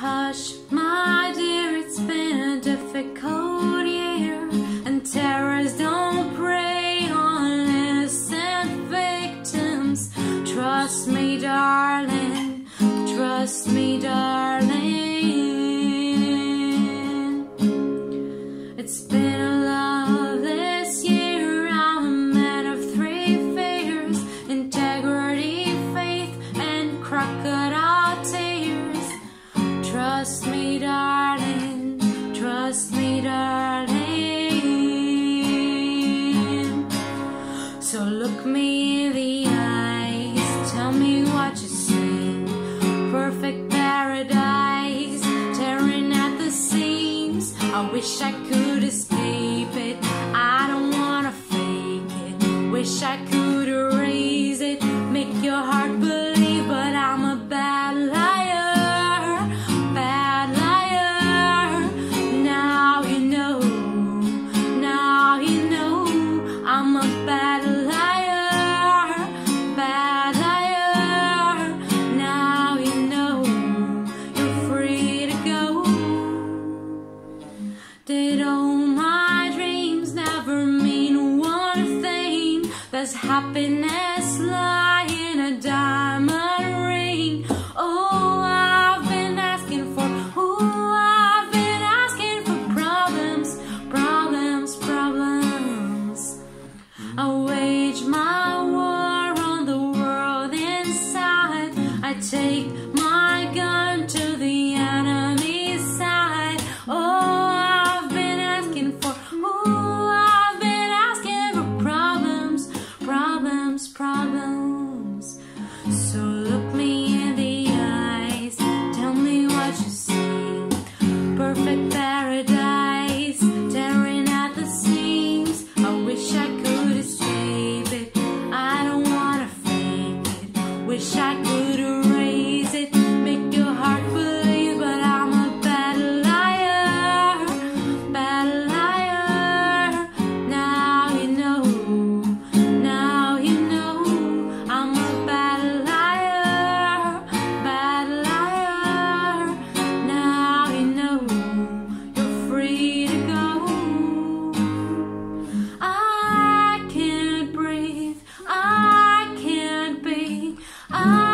hush, my dear, it's been a difficult year, and terrors don't prey on innocent victims. Trust me, darling, trust me, darling. What you see. Perfect paradise, tearing at the seams. I wish I could escape it. I don't wanna fake it. Wish I could erase it, make your heart believe, but I'm a bad liar, bad liar. Now you know, now you know, I'm a bad liar, All my dreams never mean one thing? There's happiness lie in a diamond ring. Oh, I've been asking for, oh, I've been asking for problems, problems, problems. I Perfect paradise, I